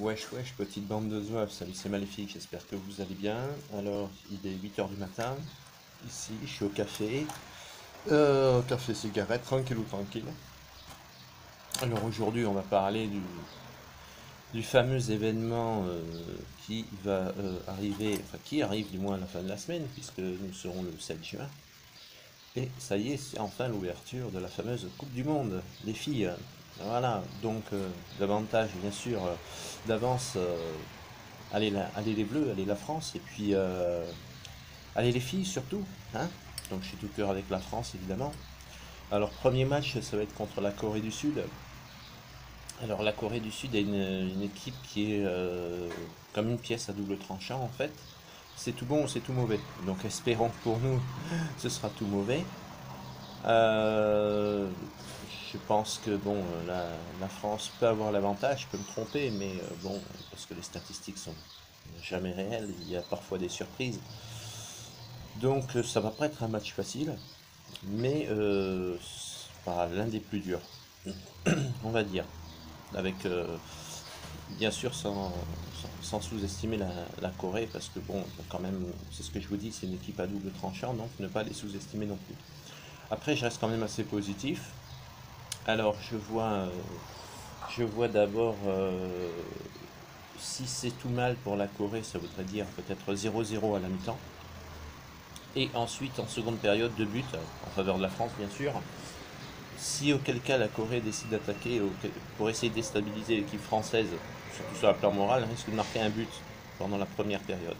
Wesh wesh, petite bande de zouaves, salut c'est Maléfique, j'espère que vous allez bien. Alors, il est 8h du matin, ici, je suis au café. Euh, café cigarette, tranquille ou tranquille. Alors aujourd'hui, on va parler du, du fameux événement euh, qui va euh, arriver, enfin qui arrive du moins à la fin de la semaine, puisque nous serons le 7 juin. Et ça y est, c'est enfin l'ouverture de la fameuse Coupe du Monde, les filles. Voilà, donc euh, davantage bien sûr euh, d'avance, euh, allez, les Bleus, allez la France, et puis allez les filles surtout. Hein donc je suis tout cœur avec la France évidemment. Alors premier match, ça va être contre la Corée du Sud. Alors la Corée du Sud est une, équipe qui est comme une pièce à double tranchant en fait. C'est tout bon ou c'est tout mauvais? Donc espérons que pour nous, ce sera tout mauvais. Je pense que bon, euh, la, France peut avoir l'avantage, je peux me tromper, mais euh, bon, parce que les statistiques sont jamais réelles, il y a parfois des surprises. Donc euh, ça va pas être un match facile, mais pas l'un des plus durs, on va dire. Avec bien sûr sans sous-estimer la, la Corée, parce que bon, quand même, c'est ce que je vous dis, c'est une équipe à double tranchant, donc ne pas les sous-estimer non plus. Après, je reste quand même assez positif. Alors, je vois, euh, d'abord, euh, si c'est tout mal pour la Corée, ça voudrait dire peut-être 0-0 à la mi-temps. Et ensuite, en seconde période, deux buts, euh, en faveur de la France, bien sûr. Si auquel cas la Corée décide d'attaquer pour essayer de déstabiliser l'équipe française, surtout sur le plan moral, elle risque de marquer un but pendant la première période.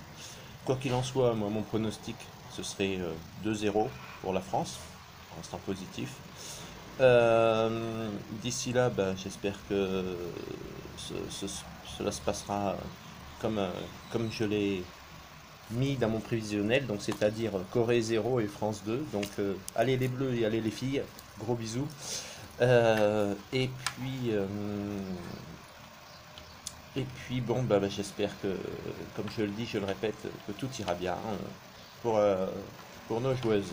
Quoi qu'il en soit, moi, mon pronostic, ce serait euh, 2-0 pour la France, en restant positif. Euh, D'ici là, ben, j'espère que ce- ce- cela se passera comme, euh, comme je l'ai mis dans mon prévisionnel, donc c'est-à-dire Corée 0 et France 2. Donc euh, allez les bleus et allez les filles, gros bisous. Et puis bon bah, bah, j'espère que comme je le dis, je le répète, que tout ira bien pour, pour nos joueuses.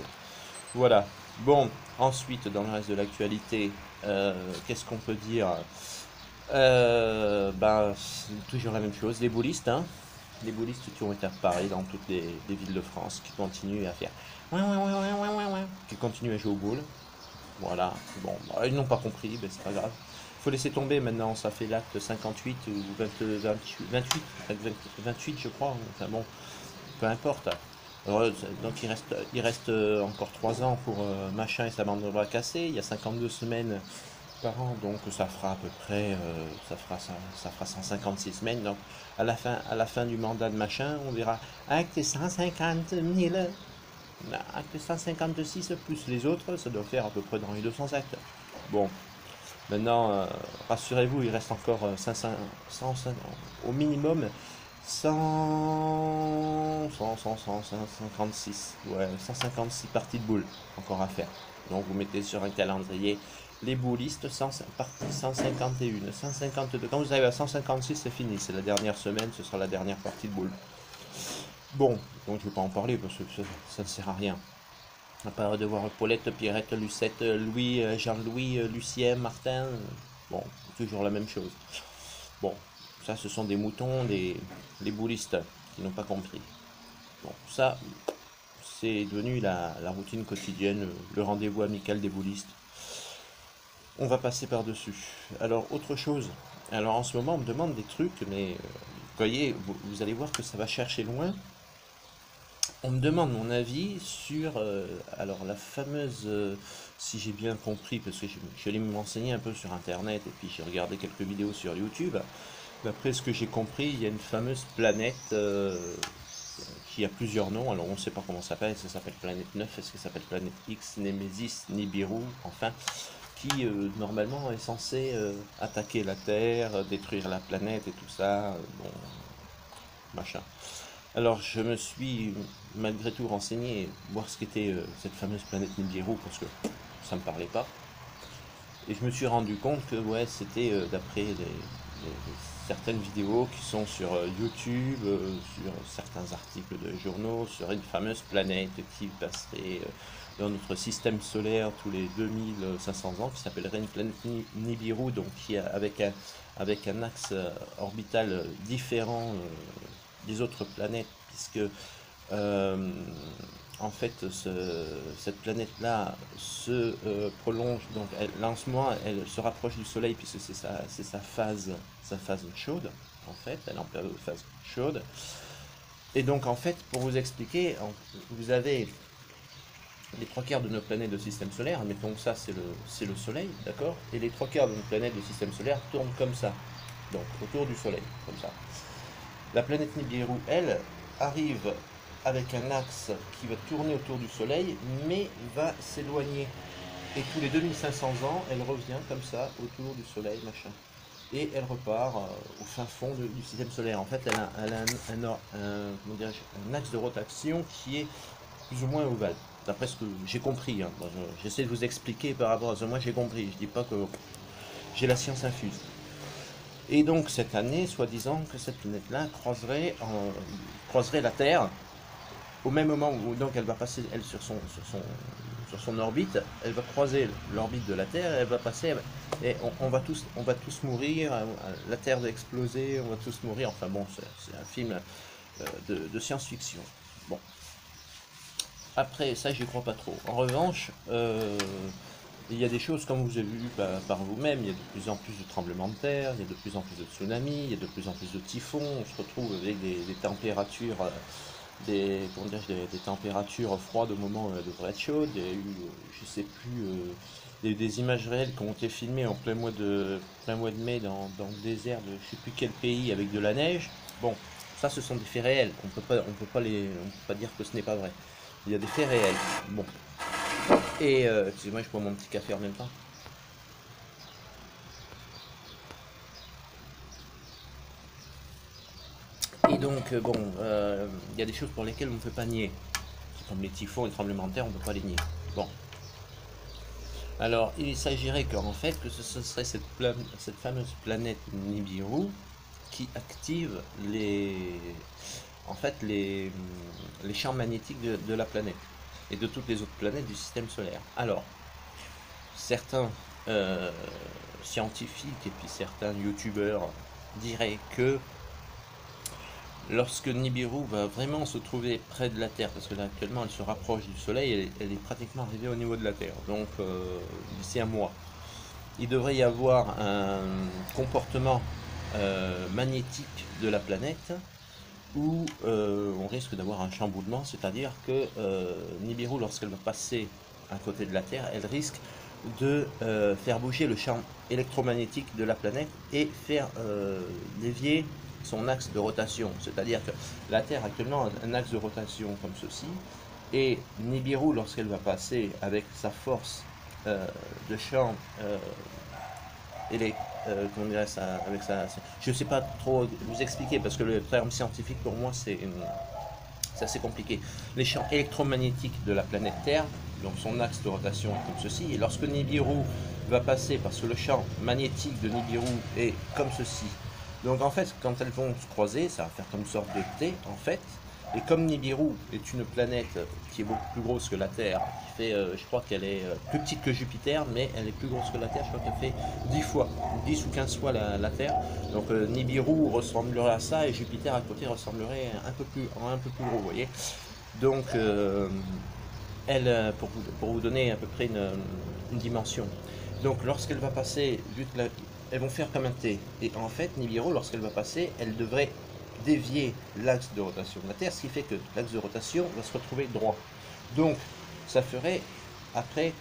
Voilà. Bon, ensuite dans le reste de l'actualité, euh, qu'est-ce qu'on peut dire? Euh, c'est toujours la même chose, les boulistes, hein. Les boulistes qui ont été reparés dans toutes les, les villes de France, qui continuent à faire qui continuent à jouer au boule. Voilà, bon, bah, ils n'ont pas compris, ben c'est pas grave. Faut laisser tomber maintenant, ça fait l'acte 58 ou 20 28, 28, 28 je crois, enfin bon, peu importe. Euh, donc il reste, il reste euh, encore 3 ans pour euh, machin et sa bande de bras cassés, il y a 52 semaines par an, donc ça fera à peu près, euh, ça fera ça, ça fera 156 semaines. Donc à la fin, du mandat de machin, on verra acte 150 000, acte 156 plus les autres, ça doit faire à peu près dans les 200 actes. Bon, maintenant, euh, rassurez-vous, il reste encore euh, 500, 100, 100, au minimum 100, 100, 100, 100, 156, ouais, 156 parties de boules encore à faire. Donc vous mettez sur un calendrier les boulistes 100, partie 151, 152. Quand vous arrivez à 156, c'est fini. C'est la dernière semaine, ce sera la dernière partie de boule. Bon, donc je ne vais pas en parler parce que ça, ça ne sert à rien. À part de voir Paulette, Pierrette, Lucette, Louis, euh, Jean-Louis, euh, Lucien, Martin. euh, Bon, toujours la même chose. Bon, ça ce sont des moutons, des, boulistes qui n'ont pas compris. Bon, ça, c'est devenu la, routine quotidienne, le rendez-vous amical des boulistes. On va passer par-dessus. Alors, autre chose. Alors, en ce moment, on me demande des trucs, mais euh, vous voyez, vous, allez voir que ça va chercher loin. On me demande mon avis sur euh, alors la fameuse, euh, si j'ai bien compris, parce que je, je un peu sur Internet et puis j'ai regardé quelques vidéos sur YouTube. D'après ce que j'ai compris, il y a une fameuse planète euh, qui a plusieurs noms. Alors on ne sait pas comment ça s'appelle. Est-ce que ça s'appelle planète 9 Est-ce que ça s'appelle planète X, Nemesis, Nibiru? Enfin, qui euh, normalement est censé euh, attaquer la Terre, détruire la planète et tout ça. bon, machin. Alors je me suis malgré tout renseigné, voir ce qu'était cette fameuse planète Nibiru parce que ça me parlait pas. Et je me suis rendu compte que ouais, c'était d'après les- certaines vidéos qui sont sur euh, YouTube, euh, sur certains articles de journaux, sur une fameuse planète qui passerait euh, dans notre système solaire tous les 2500 ans, qui s'appellerait une planète Ni- Nibiru, donc qui avec un, avec un axe orbital différent des autres planètes, puisque en fait, cette planète-là se prolonge, donc elle, en ce moment, elle se rapproche du Soleil, puisque c'est sa, sa, phase, sa phase chaude, en fait, elle est en période de phase chaude. Et donc, en fait, pour vous expliquer, vous avez les trois quarts de nos planètes de système solaire, admettons que ça c'est le, le Soleil, d'accord? Et les trois quarts de nos planètes de système solaire tournent comme ça, donc autour du Soleil, comme ça. La planète Nibiru, elle, arrive avec un axe qui va tourner autour du Soleil, mais va s'éloigner. Et tous les 2500 ans, elle revient comme ça autour du Soleil, machin. Et elle repart euh, au fin fond du système solaire. En fait, elle a, un, axe de rotation qui est plus ou moins ovale. D'après ce que j'ai compris. Hein. J'essaie de vous expliquer par rapport à ce que moi j'ai compris. Je dis pas que j'ai la science infuse. Et donc cette année, soi-disant que cette planète-là croiserait, croiserait la Terre au même moment où donc elle va passer elle sur son, sur son, sur son orbite, elle va croiser l'orbite de la Terre, elle va passer et on, va tous on va tous mourir, la Terre va exploser, on va tous mourir. Enfin bon, c'est un film euh, de, science-fiction. Bon. Après, ça, j'y crois pas trop. En revanche, euh, il y a des choses, comme vous avez vu par vous-même, il y a de plus en plus de tremblements de terre, il y a de plus en plus de tsunamis, il y a de plus en plus de typhons, on se retrouve avec des, températures... Euh, des, températures froides au moment elles devraient être chaudes. Il y a eu, sais plus, euh, des, images réelles qui ont été filmées en plein mois de, plein mois de mai dans, le désert de je sais plus quel pays avec de la neige. Bon, ça ce sont des faits réels. On peut pas, peut pas les, on peut pas dire que ce n'est pas vrai. Il y a des faits réels. Bon. Et euh, excusez-moi, je bois mon petit café en même temps. Donc, euh, bon, euh, il y a des choses pour lesquelles on ne peut pas nier. Comme les typhons et les tremblements de terre, on ne peut pas les nier. Bon. Alors, il s'agirait qu'en fait, que ce, serait cette, cette fameuse planète Nibiru qui active les, en fait, les, les champs magnétiques de, la planète et de toutes les autres planètes du système solaire. Alors, certains euh, scientifiques et puis certains youtubeurs diraient que lorsque Nibiru va vraiment se trouver près de la Terre, parce que là actuellement elle se rapproche du Soleil, elle, est pratiquement arrivée au niveau de la Terre, donc euh, d'ici un mois, il devrait y avoir un comportement euh, magnétique de la planète où euh, on risque d'avoir un chamboulement, c'est-à-dire que euh, Nibiru, lorsqu'elle va passer à côté de la Terre, elle risque de faire bouger le champ électromagnétique de la planète et faire dévier son axe de rotation. C'est-à-dire que la Terre actuellement a un axe de rotation comme ceci, et Nibiru, lorsqu'elle va passer avec sa force de champ électrique, euh, comment ça, avec ça, je ne sais pas trop vous expliquer parce que le terme scientifique pour moi c'est assez compliqué. Les champs électromagnétiques de la planète Terre, donc son axe de rotation est comme ceci, et lorsque Nibiru va passer, parce que le champ magnétique de Nibiru est comme ceci, donc en fait quand elles vont se croiser, ça va faire comme une sorte de T en fait, et comme Nibiru est une planète qui est beaucoup plus grosse que la Terre, qui fait, euh, je crois qu'elle est euh, plus petite que Jupiter, mais elle est plus grosse que la Terre, je crois qu'elle fait 10 fois, 10 ou 15 fois la, Terre. Donc euh, Nibiru ressemblerait à ça et Jupiter à côté ressemblerait un peu plus, un peu plus gros, vous voyez. Donc elle, pour vous, pour vous, donner à peu près une, dimension. Donc lorsqu'elle va passer, que elles vont faire comme un T. Et en fait, Nibiru, lorsqu'elle va passer, elle devrait dévier l'axe de rotation de la Terre, ce qui fait que l'axe de rotation va se retrouver droit. Donc, ça ferait après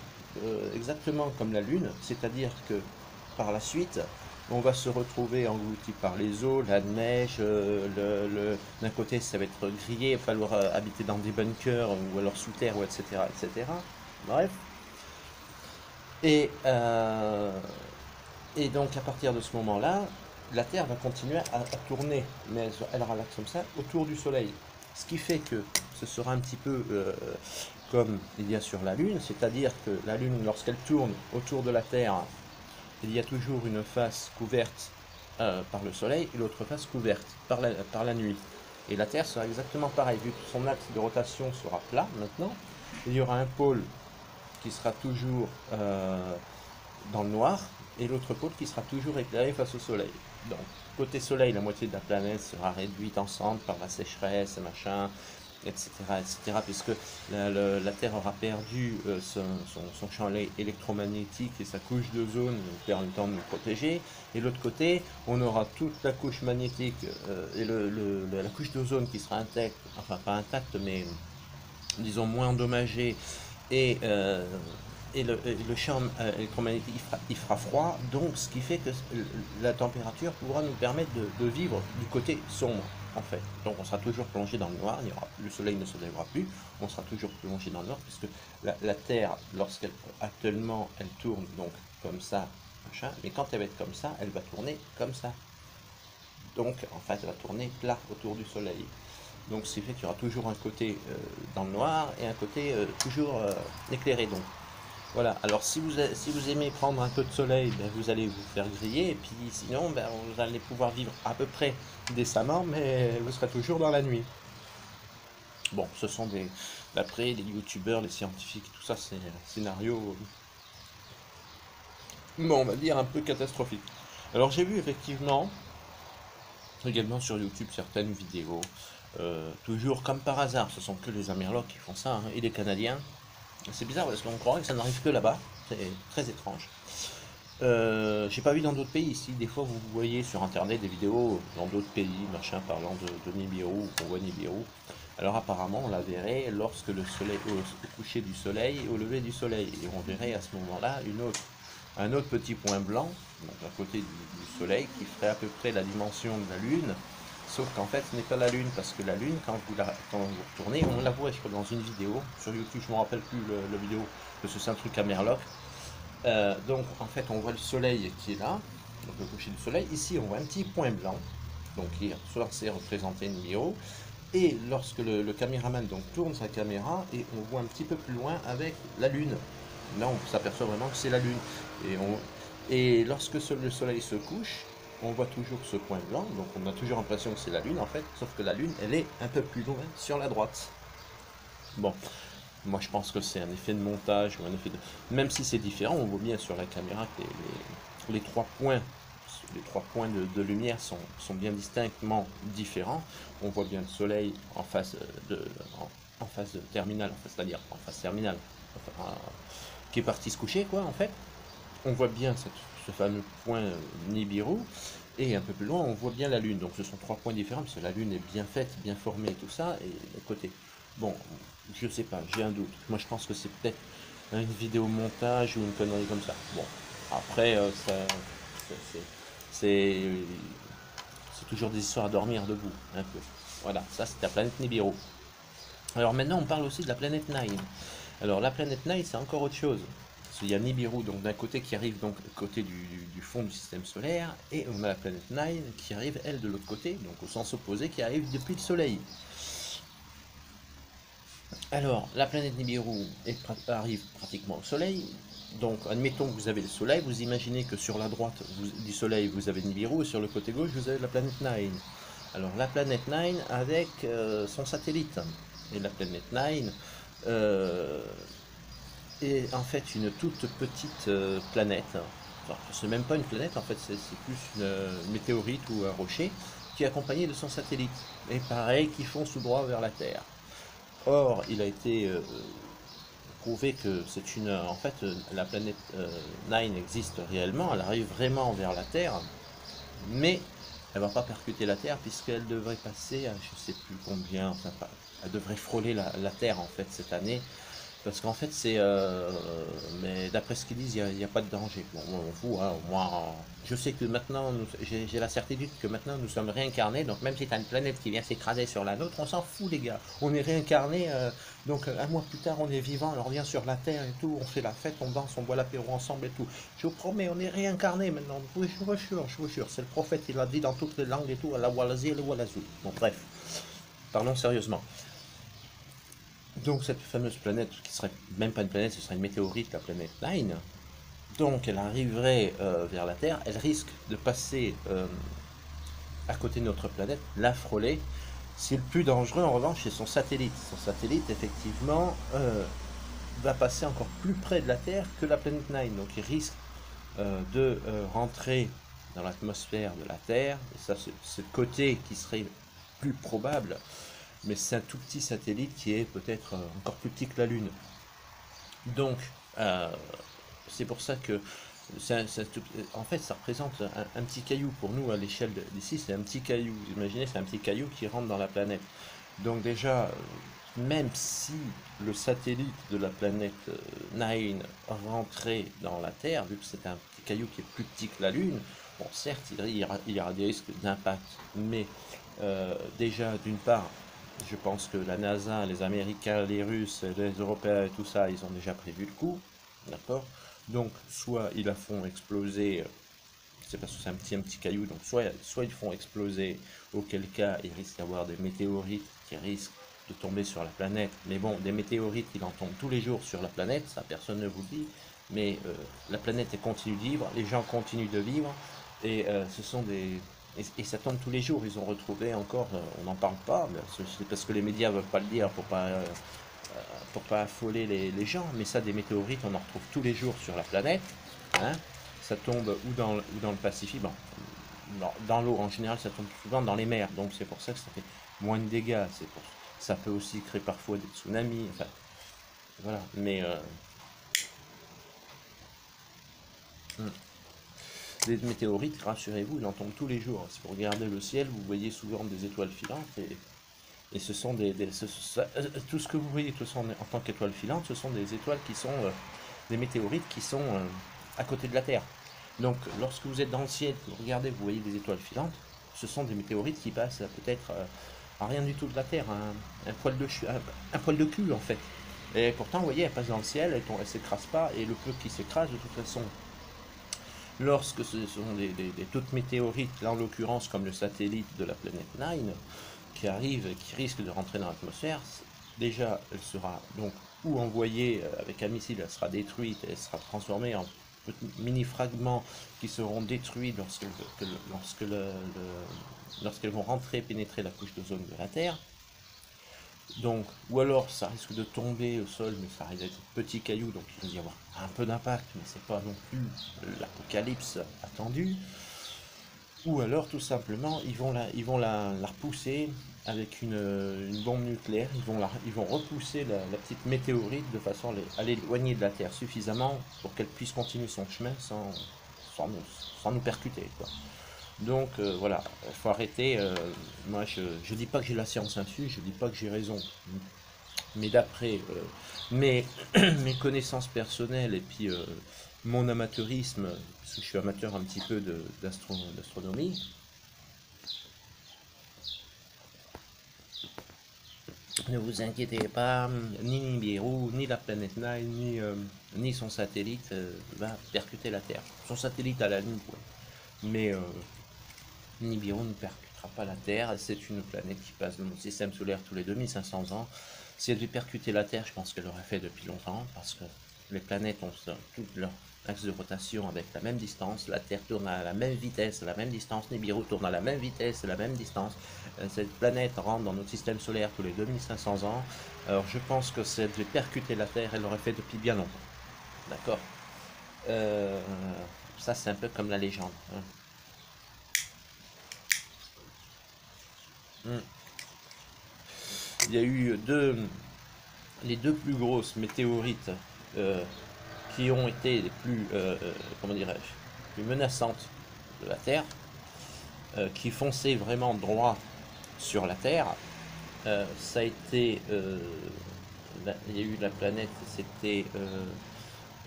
euh, exactement comme la Lune, c'est-à-dire que par la suite, on va se retrouver englouti par les eaux, la neige, euh, d'un côté ça va être grillé, il va falloir euh, habiter dans des bunkers ou alors sous terre, ou etc., etc. Bref. Et, et donc à partir de ce moment-là, la Terre va continuer à, tourner, mais elle, relaxe comme ça, autour du Soleil. Ce qui fait que ce sera un petit peu euh, comme il y a sur la Lune, c'est-à-dire que la Lune, lorsqu'elle tourne autour de la Terre, il y a toujours une face couverte euh, par le Soleil et l'autre face couverte par la, par la nuit. Et la Terre sera exactement pareil, vu que son axe de rotation sera plat maintenant, il y aura un pôle qui sera toujours euh, dans le noir et l'autre pôle qui sera toujours éclairé face au Soleil. Donc, côté Soleil, la moitié de la planète sera réduite ensemble par la sécheresse, machin, etc., etc., puisque la, Terre aura perdu euh, son, champ électromagnétique et sa couche d'ozone permettant de nous protéger. Et l'autre côté, on aura toute la couche magnétique euh, et la couche d'ozone qui sera intacte, enfin pas intacte, mais disons moins endommagée et euh, et le, champ électromagnétique il fera, froid, donc ce qui fait que la température pourra nous permettre de, vivre du côté sombre en fait. Donc on sera toujours plongé dans le noir, le soleil ne se lèvera plus, on sera toujours plongé dans le noir, puisque la, Terre, lorsqu'elle actuellement elle tourne donc comme ça, machin, mais quand elle va être comme ça, elle va tourner comme ça. Donc en fait elle va tourner plat autour du soleil. Donc ce qui fait qu'il y aura toujours un côté euh, dans le noir et un côté euh, toujours euh, éclairé. Donc voilà, alors si vous, si vous aimez prendre un peu de soleil, ben, vous allez vous faire griller, et puis sinon, ben, vous allez pouvoir vivre à peu près décemment, mais vous serez toujours dans la nuit. Bon, ce sont des, d'après les youtubeurs, les scientifiques, tout ça, c'est un scénario, bon, on va dire un peu catastrophique. Alors j'ai vu effectivement, également sur YouTube, certaines vidéos, euh, toujours comme par hasard, ce sont que les Amerlocs qui font ça, hein, et les Canadiens, c'est bizarre parce qu'on croirait que ça n'arrive que là-bas. C'est très étrange. Euh, j'ai pas vu dans d'autres pays ici. Des fois, vous voyez sur internet des vidéos dans d'autres pays, machin, parlant de, Nibiru, on voit Nibiru. Alors, apparemment, on la verrait lorsque le soleil, au, coucher du soleil au lever du soleil. Et on verrait à ce moment-là un autre petit point blanc, à côté du soleil, qui ferait à peu près la dimension de la Lune, Sauf qu'en fait, ce n'est pas la Lune, parce que la Lune, quand vous, la, quand retournez, on la voit, dans une vidéo, sur YouTube, je ne me rappelle plus le, vidéo, parce que c'est un truc à Merloc. Euh, donc, en fait, on voit le soleil qui est là, donc le coucher du soleil. Ici, on voit un petit point blanc, donc qui est censé représenter une vidéo. Et lorsque le, caméraman donc, tourne sa caméra, et on voit un petit peu plus loin avec la Lune. Là, on s'aperçoit vraiment que c'est la Lune. Et, on, et lorsque le soleil se couche, on voit toujours ce point blanc, donc on a toujours l'impression que c'est la Lune en fait, sauf que la Lune, elle est un peu plus loin sur la droite. Bon, moi je pense que c'est un effet de montage ou un effet de... Même si c'est différent, on voit bien sur la caméra que les, trois points les trois points de, lumière sont, bien distinctement différents. On voit bien le soleil en face de, en, face terminale, c'est-à-dire en face terminale, qui est parti se coucher, quoi, en fait. On voit bien cette ce fameux point Nibiru. Et un peu plus loin, on voit bien la Lune. Donc ce sont trois points différents, parce que la Lune est bien faite, bien formée, tout ça, et le côté. Bon, je sais pas, j'ai un doute. Moi je pense que c'est peut-être une vidéo montage ou une connerie comme ça. Bon, après, euh, c'est toujours des histoires à dormir debout, un peu. Voilà, ça c'est la planète Nibiru. Alors maintenant, on parle aussi de la planète Nine. Alors la planète Nine, c'est encore autre chose il y a Nibiru donc d'un côté qui arrive donc côté du, fond du système solaire et on a la planète Nine qui arrive elle de l'autre côté donc au sens opposé qui arrive depuis le Soleil. Alors la planète Nibiru arrive pratiquement au Soleil. Donc admettons que vous avez le Soleil, vous imaginez que sur la droite du Soleil vous avez Nibiru et sur le côté gauche vous avez la planète Nine. Alors la planète Nine avec euh, son satellite et la planète Nine euh, est en fait une toute petite euh, planète. C'est même pas une planète, en fait, c'est plus euh, une, météorite ou un rocher qui est accompagné de son satellite. Et pareil, qui fonce tout droit vers la Terre. Or, il a été euh, prouvé que c'est une. En fait, la planète Nine existe réellement, elle arrive vraiment vers la Terre, mais elle va pas percuter la Terre puisqu'elle devrait passer à je sais plus combien, enfin, elle devrait frôler la, la Terre en fait cette année. Parce qu'en fait, c'est. Euh, mais d'après ce qu'ils disent, il n'y a, pas de danger. Bon, on fout, hein, moi, je sais que maintenant, j'ai la certitude que maintenant nous sommes réincarnés. Donc, même si tu as une planète qui vient s'écraser sur la nôtre, on s'en fout, les gars. On est réincarnés. Euh, donc, un mois plus tard, on est vivant, on revient sur la terre et tout. On fait la fête, on danse, on boit l'apéro ensemble et tout. Je vous promets, on est réincarnés maintenant. Oui, je vous jure, je vous jure. C'est le prophète, il l'a dit dans toutes les langues et tout. La Walazi et le Walazou. Bon, bref. Parlons sérieusement. Donc cette fameuse planète, qui serait même pas une planète, ce serait une météorite, la planète Nine, donc elle arriverait euh, vers la Terre, elle risque de passer euh, à côté de notre planète, la frôler. C'est le plus dangereux en revanche, c'est son satellite. Son satellite, effectivement, euh, va passer encore plus près de la Terre que la planète Nine. Donc il risque de rentrer dans l'atmosphère de la Terre. Et ça, c'est le côté qui serait plus probable. Mais c'est un tout petit satellite qui est peut-être encore plus petit que la Lune. Donc, c'est pour ça que en fait, ça représente un, petit caillou pour nous à l'échelle d'ici. C'est un petit caillou. Vous imaginez, c'est un petit caillou qui rentre dans la planète. Donc déjà, même si le satellite de la planète euh, Nine rentrait dans la Terre, vu que c'est un petit caillou qui est plus petit que la Lune, bon, certes, il y aura, des risques d'impact, mais euh, déjà, d'une part, je pense que la NASA, les Américains, les Russes, les Européens et tout ça, ils ont déjà prévu le coup, d'accord? Donc, soit ils la font exploser, euh, c'est parce que c'est un petit, un petit caillou, donc soit, soit ils font exploser, auquel cas il risque d'avoir des météorites qui risquent de tomber sur la planète. Mais bon, des météorites, il en tombe tous les jours sur la planète, ça personne ne vous dit. Mais euh, la planète continue de vivre, les gens continuent de vivre, et euh, ce sont des... Et, ça tombe tous les jours, ils ont retrouvé encore, euh, on n'en parle pas, c'est parce que les médias ne veulent pas le dire pour pas, pour pas affoler les, gens, mais ça, des météorites, on en retrouve tous les jours sur la planète. Hein. ça tombe ou dans, ou dans le Pacifique, dans, l'eau en général, ça tombe souvent dans les mers, donc c'est pour ça que ça fait moins de dégâts, ça peut aussi créer parfois des tsunamis, voilà, mais... Euh, Les météorites, rassurez-vous, ils en tombent tous les jours. Si vous regardez le ciel, vous voyez souvent des étoiles filantes et, ce sont des, euh, tout ce que vous voyez en tant qu'étoiles filantes, ce sont des étoiles qui sont euh, des météorites qui sont à côté de la Terre. Donc, lorsque vous êtes dans le ciel, vous regardez, vous voyez des étoiles filantes, ce sont des météorites qui passent peut-être rien du tout de la Terre, un, poil de, cul en fait. Et pourtant, vous voyez, elle passe dans le ciel, elle ne s'écrase pas, et le peu qui s'écrase, de toute façon, lorsque ce sont des, toutes météorites, là en l'occurrence comme le satellite de la planète Nine, qui arrive, qui risque de rentrer dans l'atmosphère, déjà, elle sera donc ou envoyée euh, avec un missile, elle sera détruite, elle sera transformée en mini-fragments qui seront détruits lorsque, lorsque le, lorsqu'elles vont rentrer, pénétrer la couche d'ozone de la Terre. Donc, ou alors ça risque de tomber au sol, mais ça risque d'être petit caillou, donc il va y avoir un peu d'impact, mais c'est pas non plus l'apocalypse attendu. Ou alors tout simplement ils vont la, ils vont la, repousser avec une, bombe nucléaire, ils vont, repousser la, petite météorite de façon à l'éloigner de la Terre suffisamment pour qu'elle puisse continuer son chemin sans, sans, nous, sans nous percuter. Quoi. Donc euh, voilà, il faut arrêter. Euh, moi, je ne dis pas que j'ai la science dessus, je ne dis pas que j'ai raison. Mais d'après euh, mes, connaissances personnelles et puis mon amateurisme, parce que je suis amateur un petit peu d'astronomie, ne vous inquiétez pas, ni Nibiru, ni la planète Nine, ni, son satellite va percuter la Terre. Son satellite à la Lune, mais Nibiru ne percutera pas la Terre. C'est une planète qui passe dans notre système solaire tous les 2500 ans. Si elle devait percuter la Terre, je pense qu'elle l'aurait fait depuis longtemps, parce que les planètes ont toutes leur axe de rotation avec la même distance. La Terre tourne à la même vitesse, à la même distance. Nibiru tourne à la même vitesse, à la même distance. Euh, cette planète rentre dans notre système solaire tous les 2500 ans. Alors je pense que si elle devait percuter la Terre, elle l'aurait fait depuis bien longtemps. D'accord? Euh, Ça, c'est un peu comme la légende. Hein. Il y a eu deux, les deux plus grosses météorites euh, qui ont été les plus, euh, euh, comment dirais-je, plus menaçantes de la Terre, qui fonçaient vraiment droit sur la Terre. ça a été, il y a eu la planète, c'était,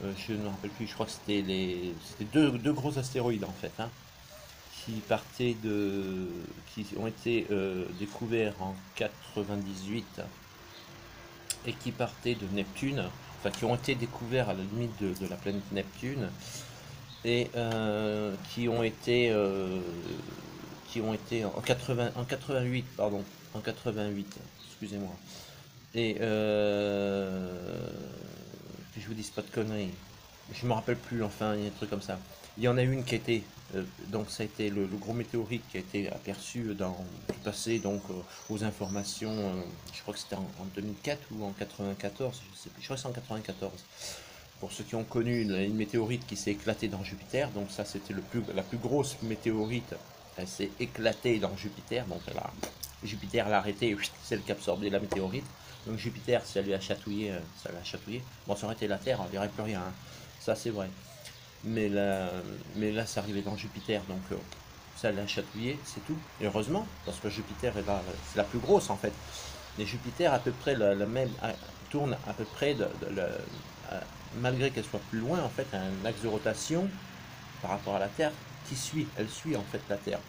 je ne me rappelle plus, je crois que c'était les, c'était deux, gros astéroïdes en fait. Hein qui partaient de, qui ont été euh, découverts en 98 et qui partaient de Neptune, enfin qui ont été découverts à la limite de, la planète Neptune et euh, qui ont été euh, qui ont été en 80 en 88 pardon en 88 excusez-moi. Et je vous dis pas de conneries. Je me rappelle plus enfin il y a un truc comme ça il y en a une qui a été, euh, donc ça a été le, gros météorite qui a été aperçu dans le passé, donc euh, aux informations, euh, je crois que c'était en, 2004 ou en 94, je sais plus, je crois que c'est en 94. pour ceux qui ont connu une, météorite qui s'est éclatée dans Jupiter, donc ça c'était la plus grosse météorite, elle s'est éclatée dans Jupiter, donc Jupiter l'a arrêté, c'est le qui a absorbé la météorite. Donc Jupiter, elle lui a chatouillé, ça l'a chatouillé. Bon, ça aurait été la Terre, on ne verrait plus rien. Hein. Ça, c'est vrai. Mais là, mais là, c'est dans Jupiter, donc euh, ça l'a chatouillé, c'est tout. Heureusement, parce que Jupiter est c'est la plus grosse en fait. Et Jupiter, à peu près le, même, tourne à peu près, malgré qu'elle soit plus loin, en fait, un axe de rotation par rapport à la Terre qui suit. Elle suit en fait la Terre.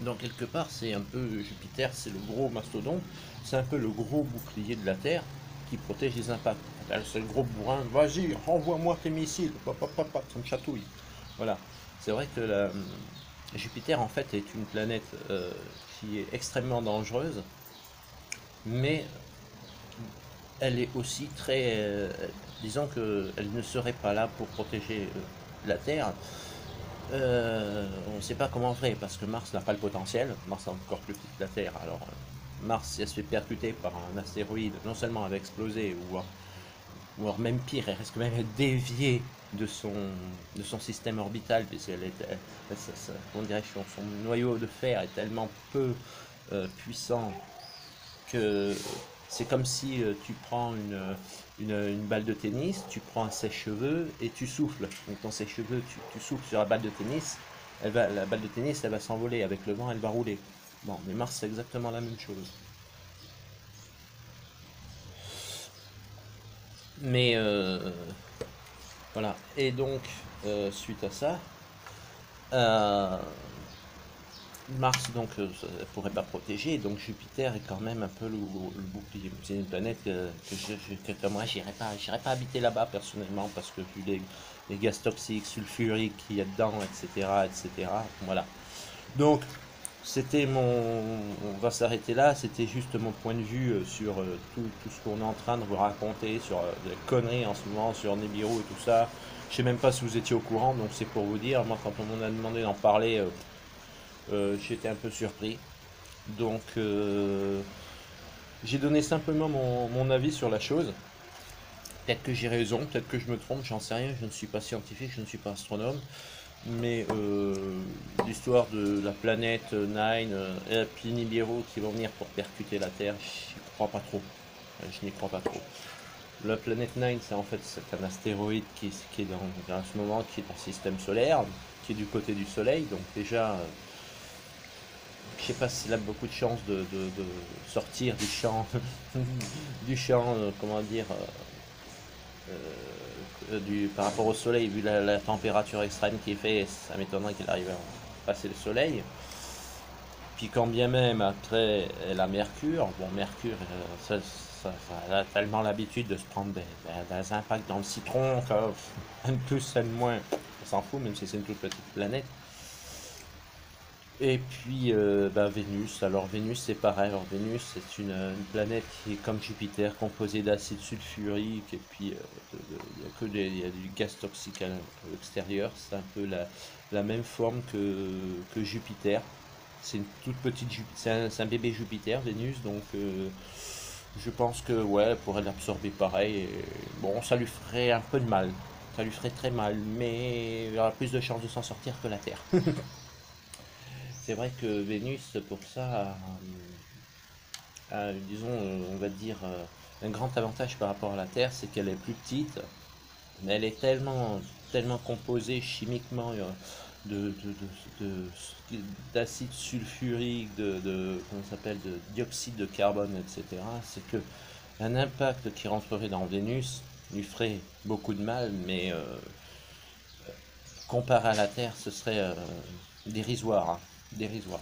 Donc quelque part, c'est un peu Jupiter, c'est le gros mastodonte, c'est un peu le gros bouclier de la Terre qui protège les impacts. C'est le gros bourrin, vas-y, renvoie-moi tes missiles, ça me chatouille. Voilà. C'est vrai que la, Jupiter, en fait, est une planète euh, qui est extrêmement dangereuse, mais elle est aussi très... Euh, disons qu'elle ne serait pas là pour protéger euh, la Terre, euh, on ne sait pas comment ferait, parce que Mars n'a pas le potentiel. Mars est encore plus petit que la Terre. Alors, euh, Mars, si elle se fait percuter par un astéroïde, non seulement elle va exploser, ou, ou même pire, elle risque même déviée de son, de son système orbital, puisqu'elle est, dirait, son, noyau de fer est tellement peu euh, puissant que c'est comme si tu prends une, une, balle de tennis, tu prends un sèche-cheveux et tu souffles. Donc ton sèche-cheveux, tu, souffles sur la balle de tennis, elle va, la balle de tennis, elle va s'envoler. Avec le vent, elle va rouler. Bon, mais Mars, c'est exactement la même chose. Mais euh, voilà. Et donc, euh, suite à ça, euh, Mars, donc, ne pourrait pas protéger, donc Jupiter est quand même un peu le, bouclier. C'est une planète que, que, que, moi, j'irais pas, pas habiter là-bas personnellement, parce que vu les, les gaz toxiques, sulfuriques qu'il y a dedans, etc., etc., voilà. Donc, c'était mon... On va s'arrêter là, c'était juste mon point de vue euh, sur euh, tout, ce qu'on est en train de vous raconter, sur les conneries en ce moment, sur Nibiru et tout ça. Je sais même pas si vous étiez au courant, donc c'est pour vous dire, moi quand on m'a demandé d'en parler... Euh, j'étais un peu surpris. Donc, euh, j'ai donné simplement mon, avis sur la chose. Peut-être que j'ai raison, peut-être que je me trompe, j'en sais rien, je ne suis pas scientifique, je ne suis pas astronome. Mais euh, l'histoire de la planète Nine et puis Nibiru qui vont venir pour percuter la Terre, je n'y crois pas trop. Je n'y crois pas trop. La planète Nine, c'est en fait un astéroïde qui, est dans, ce moment qui est dans le système solaire, qui est du côté du Soleil. Donc déjà, je sais pas s'il a beaucoup de chances de, sortir du champ, du champ, euh, comment dire, euh, euh, du, par rapport au soleil, vu la, température extrême qu'il fait, ça m'étonnerait qu'il arrive à passer le soleil. Puis quand bien même après la Mercure, bon Mercure, ça, a tellement l'habitude de se prendre des, impacts dans le citron, un plus, un moins, on s'en fout, même si c'est une toute petite planète. Et puis euh, bah, Vénus, alors Vénus c'est pareil, alors Vénus c'est une, planète qui est comme Jupiter, composée d'acide sulfurique, et puis euh, il y, a que des, y a du gaz toxique à l'extérieur, c'est un peu la, même forme que, Jupiter. C'est une toute petite c'est un, bébé Jupiter, Vénus, donc euh, je pense que ouais, elle pourrait l'absorber pareil. bon, ça lui ferait un peu de mal, ça lui ferait très mal, mais il aura plus de chances de s'en sortir que la Terre. c'est vrai que Vénus, pour ça, a, disons, on va dire, euh, un grand avantage par rapport à la Terre, c'est qu'elle est plus petite, mais elle est tellement, tellement composée chimiquement euh, de, d'acide sulfurique, de, de s'appelle, de dioxyde de carbone, etc. C'est que un impact qui rentrerait dans Vénus lui ferait beaucoup de mal, mais euh, comparé à la Terre, ce serait dérisoire. Hein dérisoire.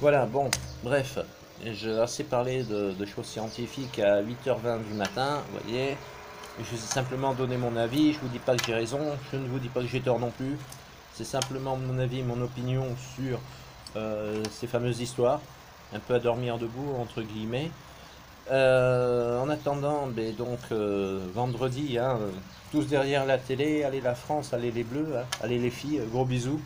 Voilà, bon, bref, j'ai assez parlé de, choses scientifiques à 8h20 du matin, vous voyez. Je vous ai simplement donné mon avis, je vous dis pas que j'ai raison, je ne vous dis pas que j'ai tort non plus. C'est simplement mon avis, mon opinion sur euh, ces fameuses histoires. Un peu à dormir debout, entre guillemets. Euh, en attendant, donc euh, vendredi, hein, tous derrière la télé, allez la France, allez les bleus, hein. allez les filles, gros bisous.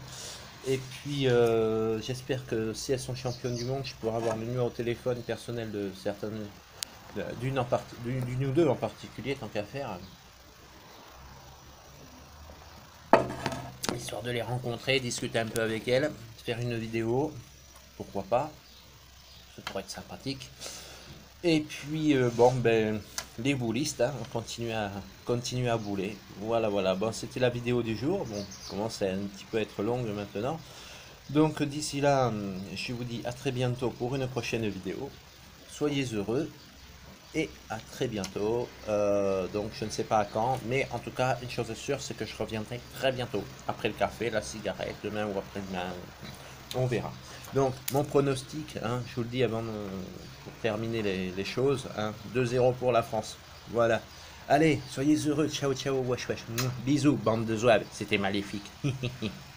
Et puis, euh, j'espère que si elles sont championnes du monde, je pourrai avoir le numéro au téléphone personnel de certaines, d'une en d'une ou deux en particulier, tant qu'à faire. Histoire de les rencontrer, discuter un peu avec elles, faire une vidéo, pourquoi pas. Ça pourrait être sympathique. Et puis, euh, bon, ben, les boulistes, hein, on continue à, bouler. Voilà, voilà. Bon, c'était la vidéo du jour. Bon, commence à un petit peu être longue maintenant. Donc, d'ici là, je vous dis à très bientôt pour une prochaine vidéo. Soyez heureux et à très bientôt. Euh, donc, je ne sais pas à quand, mais en tout cas, une chose est sûre, c'est que je reviendrai très bientôt. Après le café, la cigarette, demain ou après-demain. On verra. Donc, mon pronostic, hein, je vous le dis avant de terminer les, choses, 2-0 hein, pour la France. Voilà. Allez, soyez heureux. Ciao, ciao, wesh, wesh. Bisous, bande de zouaves. C'était maléfique.